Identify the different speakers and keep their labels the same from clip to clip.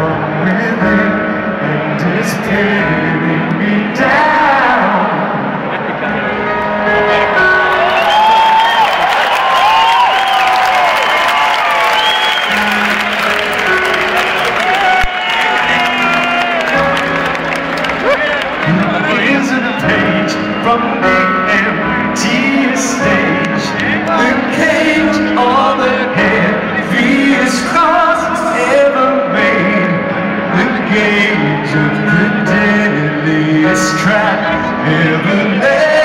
Speaker 1: From and it's tearing me down. Isn't from heaven.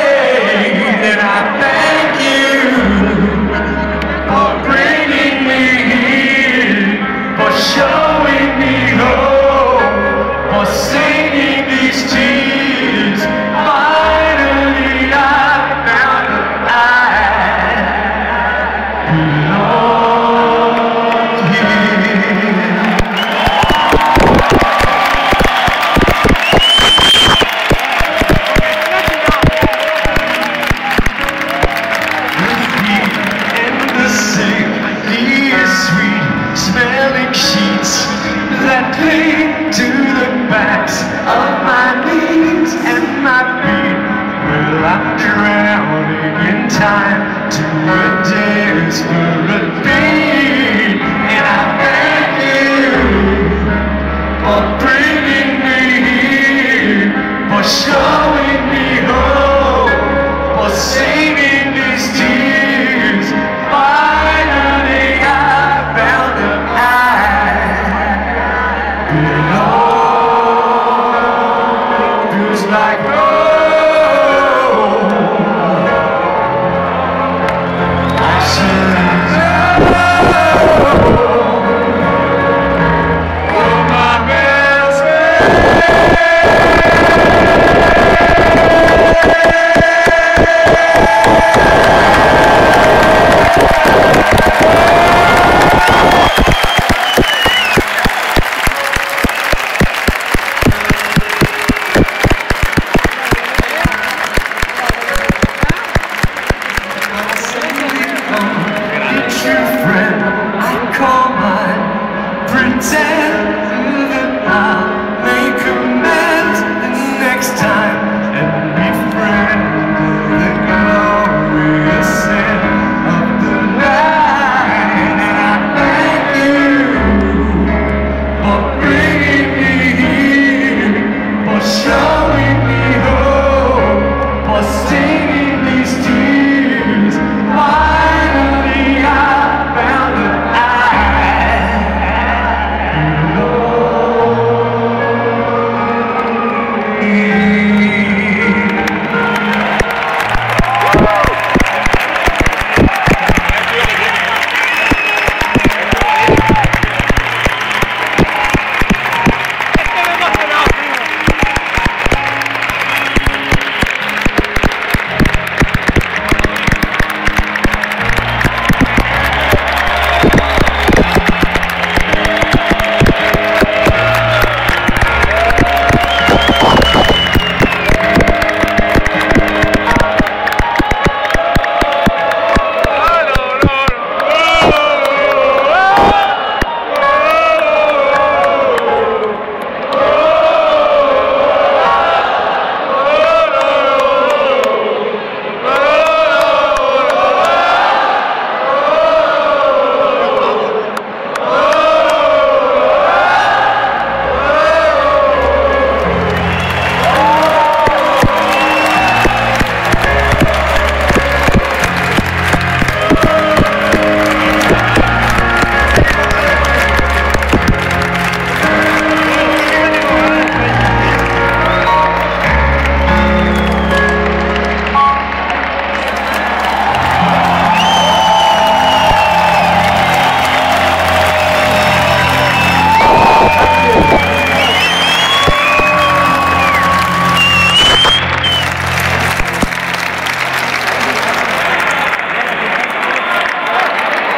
Speaker 1: Spirit, and I thank you for bringing me for showing me hope, for saving these tears. Finally, I found the eye. said